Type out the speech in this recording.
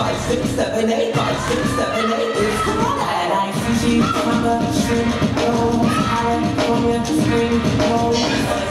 seven, eight, five, six, seven, eight, five, six, seven, eight. It's Corona. And I sushi from the street, oh, California street, oh.